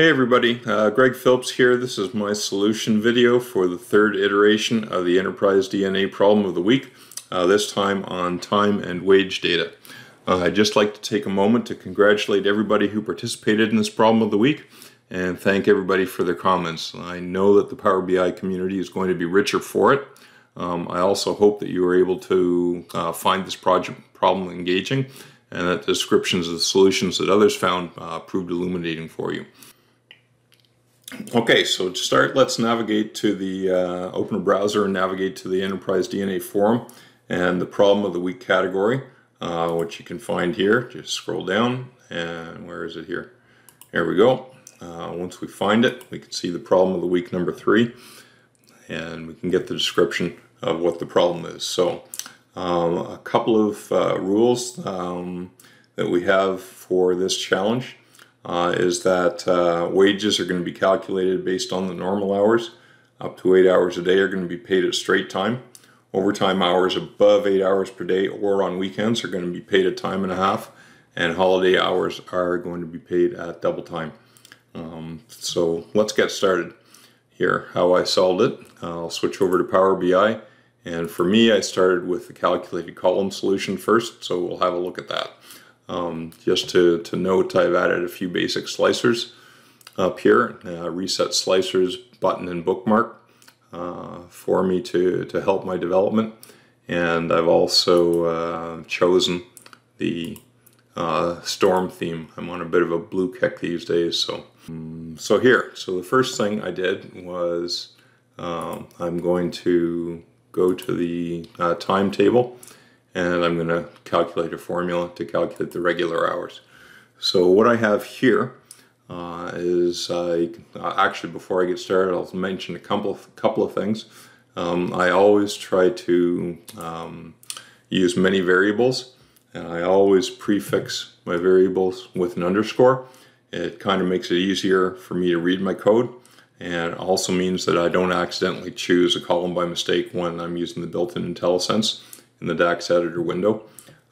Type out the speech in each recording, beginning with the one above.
Hey everybody, uh, Greg Phillips here. This is my solution video for the third iteration of the Enterprise DNA problem of the week, uh, this time on time and wage data. Uh, I'd just like to take a moment to congratulate everybody who participated in this problem of the week and thank everybody for their comments. I know that the Power BI community is going to be richer for it. Um, I also hope that you were able to uh, find this project problem engaging and that the descriptions of the solutions that others found uh, proved illuminating for you. Okay, so to start, let's navigate to the, uh, open a browser and navigate to the Enterprise DNA forum and the problem of the week category, uh, which you can find here. Just scroll down and where is it here? There we go. Uh, once we find it, we can see the problem of the week number three and we can get the description of what the problem is. So um, a couple of uh, rules um, that we have for this challenge uh, is that uh, wages are going to be calculated based on the normal hours. Up to eight hours a day are going to be paid at straight time. Overtime hours above eight hours per day or on weekends are going to be paid at time and a half. And holiday hours are going to be paid at double time. Um, so let's get started here. How I solved it. I'll switch over to Power BI. And for me, I started with the calculated column solution first. So we'll have a look at that. Um, just to, to note, I've added a few basic slicers up here, uh, reset slicers button and bookmark uh, for me to, to help my development. And I've also uh, chosen the uh, storm theme. I'm on a bit of a blue kick these days. So, um, so here, so the first thing I did was um, I'm going to go to the uh, timetable and I'm going to calculate a formula to calculate the regular hours. So what I have here uh, is I, uh, actually before I get started I'll mention a couple of, couple of things. Um, I always try to um, use many variables and I always prefix my variables with an underscore. It kind of makes it easier for me to read my code and also means that I don't accidentally choose a column by mistake when I'm using the built-in IntelliSense in the DAX editor window.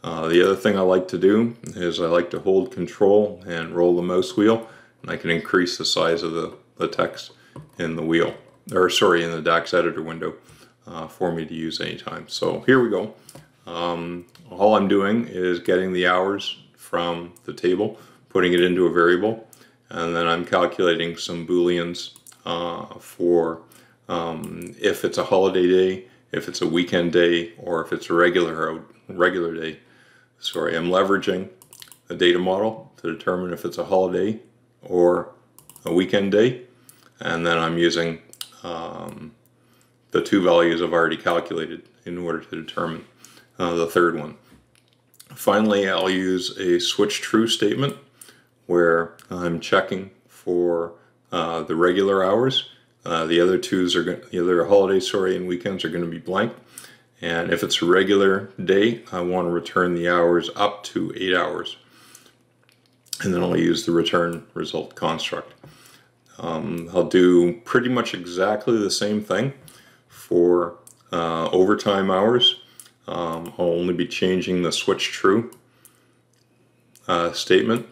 Uh, the other thing I like to do is I like to hold control and roll the mouse wheel and I can increase the size of the, the text in the wheel, or sorry, in the DAX editor window uh, for me to use anytime. So here we go. Um, all I'm doing is getting the hours from the table, putting it into a variable, and then I'm calculating some booleans uh, for um, if it's a holiday day, if it's a weekend day or if it's a regular regular day. Sorry, I'm leveraging a data model to determine if it's a holiday or a weekend day and then I'm using um, the two values I've already calculated in order to determine uh, the third one. Finally, I'll use a switch true statement where I'm checking for uh, the regular hours uh, the other twos are going the other holiday, sorry, and weekends are going to be blank. And if it's a regular day, I want to return the hours up to eight hours. And then I'll use the return result construct. Um, I'll do pretty much exactly the same thing for uh, overtime hours. Um, I'll only be changing the switch true uh, statement.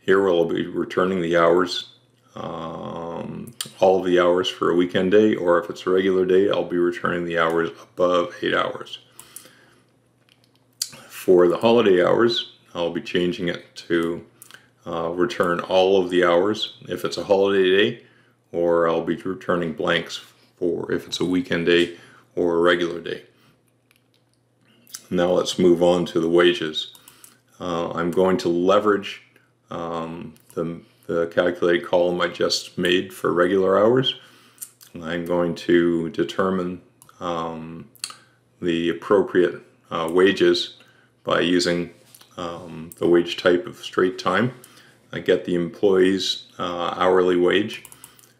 Here we'll be returning the hours um, all of the hours for a weekend day, or if it's a regular day, I'll be returning the hours above 8 hours. For the holiday hours, I'll be changing it to uh, return all of the hours if it's a holiday day, or I'll be returning blanks for if it's a weekend day or a regular day. Now let's move on to the wages. Uh, I'm going to leverage um, the the calculated column I just made for regular hours. I'm going to determine um, the appropriate uh, wages by using um, the wage type of straight time. I get the employee's uh, hourly wage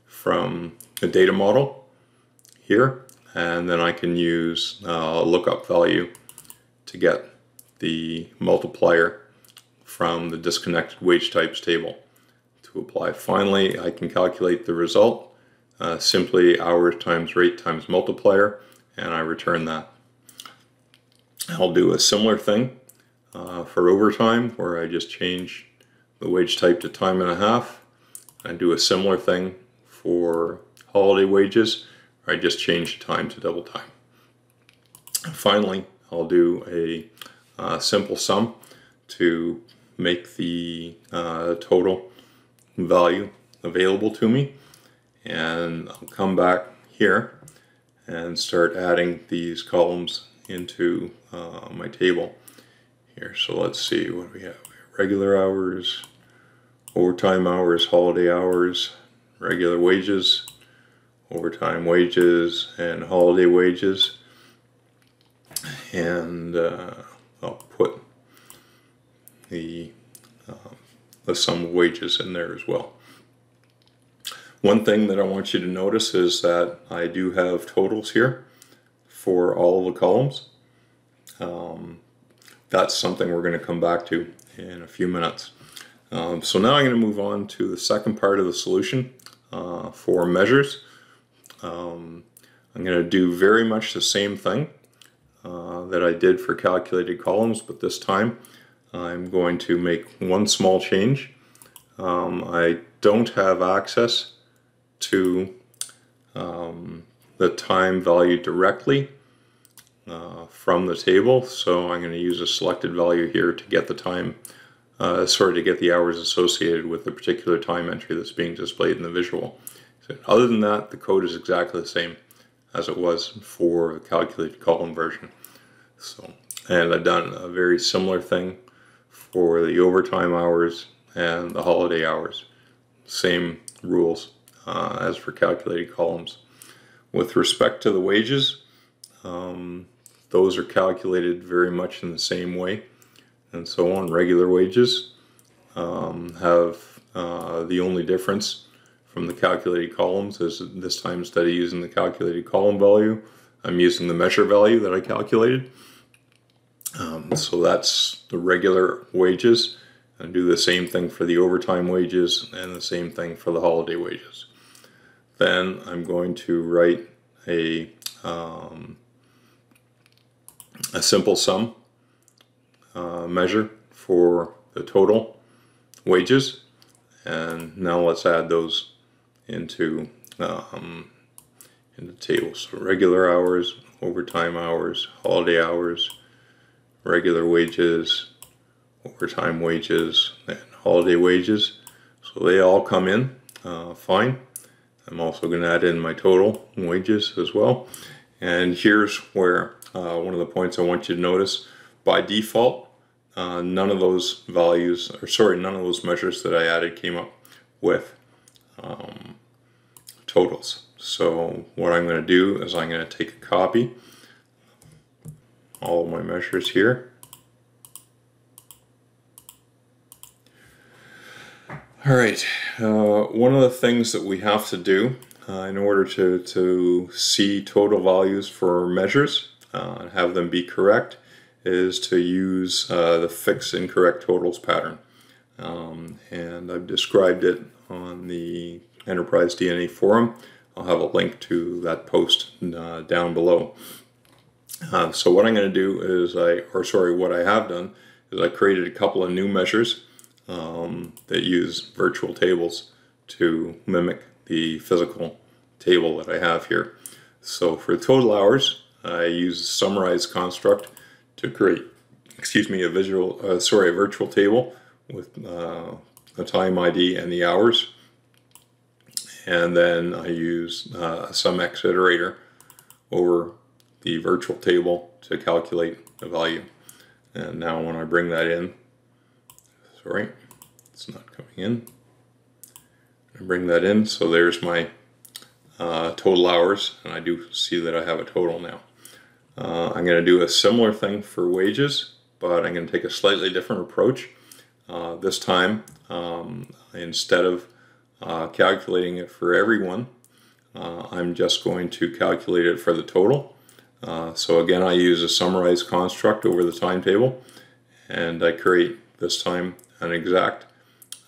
from the data model here and then I can use uh, lookup value to get the multiplier from the disconnected wage types table to apply. Finally, I can calculate the result, uh, simply hours times rate times multiplier, and I return that. I'll do a similar thing uh, for overtime, where I just change the wage type to time and a half. I do a similar thing for holiday wages. I just change the time to double time. Finally, I'll do a uh, simple sum to make the uh, total value available to me and I'll come back here and start adding these columns into uh, my table here. So let's see what we have. Regular hours, overtime hours, holiday hours, regular wages, overtime wages, and holiday wages. And uh, I'll put the, the sum of wages in there as well. One thing that I want you to notice is that I do have totals here for all of the columns. Um, that's something we're going to come back to in a few minutes. Um, so now I'm going to move on to the second part of the solution uh, for measures. Um, I'm going to do very much the same thing uh, that I did for calculated columns, but this time I'm going to make one small change. Um, I don't have access to um, the time value directly uh, from the table. So I'm going to use a selected value here to get the time, uh, sorry, to get the hours associated with the particular time entry that's being displayed in the visual. So other than that, the code is exactly the same as it was for the calculated column version. So, and I've done a very similar thing for the overtime hours and the holiday hours. Same rules uh, as for calculated columns. With respect to the wages, um, those are calculated very much in the same way and so on. Regular wages um, have uh, the only difference from the calculated columns is this time instead of using the calculated column value, I'm using the measure value that I calculated. Um, so that's the regular wages. I do the same thing for the overtime wages and the same thing for the holiday wages. Then I'm going to write a, um, a simple sum uh, measure for the total wages. And now let's add those into, um, into tables. So regular hours, overtime hours, holiday hours, regular wages, overtime wages, and holiday wages. So they all come in uh, fine. I'm also going to add in my total wages as well. And here's where uh, one of the points I want you to notice. By default, uh, none of those values, or sorry, none of those measures that I added came up with um, totals. So what I'm going to do is I'm going to take a copy all my measures here. All right, uh, one of the things that we have to do uh, in order to, to see total values for measures uh, and have them be correct is to use uh, the fix incorrect totals pattern. Um, and I've described it on the Enterprise DNA forum. I'll have a link to that post uh, down below. Uh, so what I'm going to do is I, or sorry, what I have done is I created a couple of new measures um, that use virtual tables to mimic the physical table that I have here. So for total hours, I use a summarize construct to create, excuse me, a visual, uh, sorry, a virtual table with uh, a time ID and the hours. And then I use uh, a SumX iterator over the virtual table to calculate the value. And now when I bring that in, sorry, it's not coming in. I bring that in, so there's my uh, total hours, and I do see that I have a total now. Uh, I'm going to do a similar thing for wages, but I'm going to take a slightly different approach. Uh, this time, um, instead of uh, calculating it for everyone, uh, I'm just going to calculate it for the total. Uh, so again, I use a summarized construct over the timetable, and I create this time an exact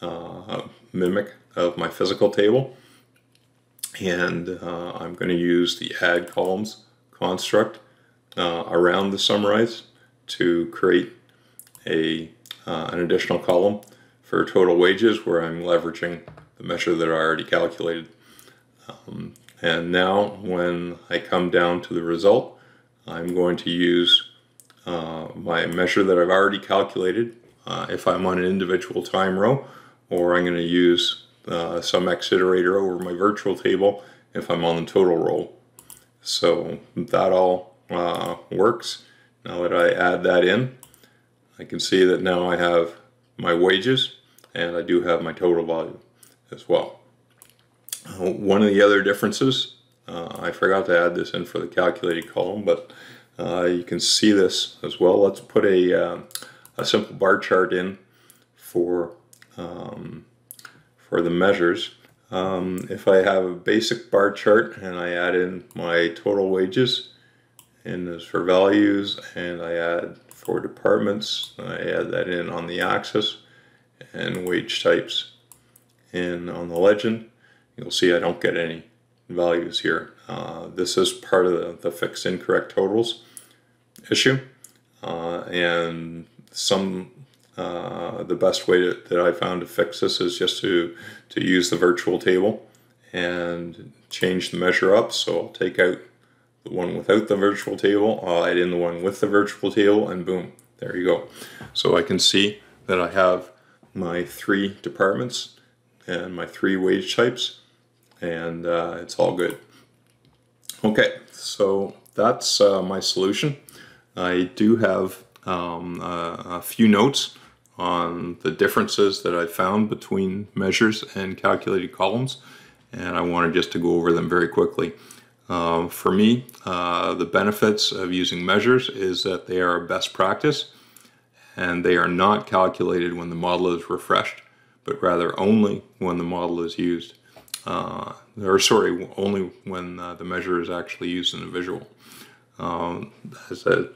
uh, mimic of my physical table. And uh, I'm going to use the add columns construct uh, around the summarize to create a, uh, an additional column for total wages where I'm leveraging the measure that I already calculated. Um, and now when I come down to the result, I'm going to use uh, my measure that I've already calculated uh, if I'm on an individual time row, or I'm going to use uh, SumX iterator over my virtual table if I'm on the total row. So that all uh, works. Now that I add that in, I can see that now I have my wages and I do have my total value as well. Uh, one of the other differences, uh, I forgot to add this in for the calculated column, but uh, you can see this as well. Let's put a, uh, a simple bar chart in for, um, for the measures. Um, if I have a basic bar chart and I add in my total wages and this for values and I add for departments, I add that in on the axis and wage types in on the legend, you'll see I don't get any values here. Uh, this is part of the, the fixed incorrect totals issue. Uh, and some uh, the best way to, that I found to fix this is just to to use the virtual table and change the measure up. So I'll take out the one without the virtual table I'll add in the one with the virtual table and boom there you go. So I can see that I have my three departments and my three wage types and uh, it's all good. Okay, so that's uh, my solution. I do have um, a, a few notes on the differences that I found between measures and calculated columns and I wanted just to go over them very quickly. Uh, for me, uh, the benefits of using measures is that they are best practice and they are not calculated when the model is refreshed, but rather only when the model is used. Uh, or sorry, only when uh, the measure is actually used in a visual. Um, as a,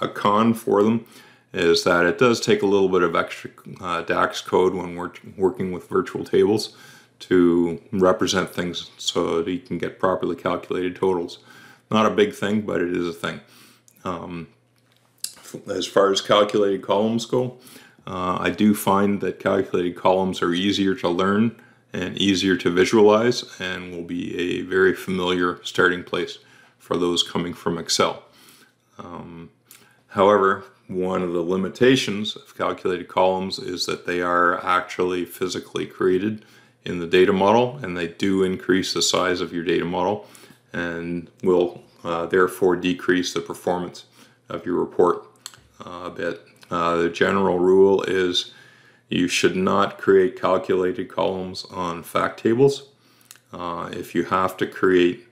a, con for them is that it does take a little bit of extra uh, DAX code when we're working with virtual tables to represent things so that you can get properly calculated totals. Not a big thing, but it is a thing. Um, as far as calculated columns go, uh, I do find that calculated columns are easier to learn and easier to visualize and will be a very familiar starting place for those coming from Excel. Um, however, one of the limitations of calculated columns is that they are actually physically created in the data model and they do increase the size of your data model and will uh, therefore decrease the performance of your report a bit. Uh, the general rule is you should not create calculated columns on fact tables. Uh, if you have to create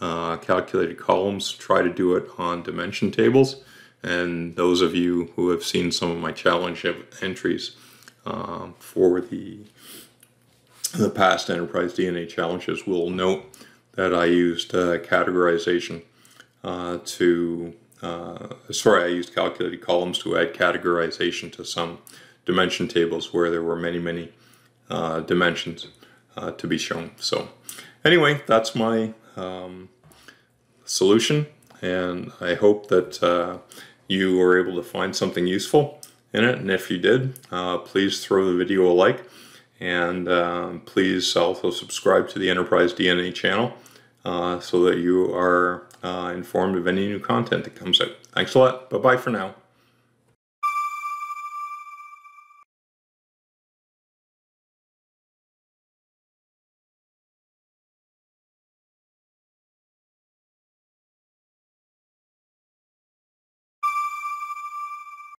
uh, calculated columns, try to do it on dimension tables. And those of you who have seen some of my challenge entries uh, for the, the past Enterprise DNA challenges will note that I used uh, categorization uh, to uh, sorry, I used calculated columns to add categorization to some dimension tables where there were many, many uh, dimensions uh, to be shown. So anyway, that's my um, solution, and I hope that uh, you were able to find something useful in it, and if you did, uh, please throw the video a like, and um, please also subscribe to the Enterprise DNA channel uh, so that you are uh, informed of any new content that comes out. Thanks a lot. Bye bye for now.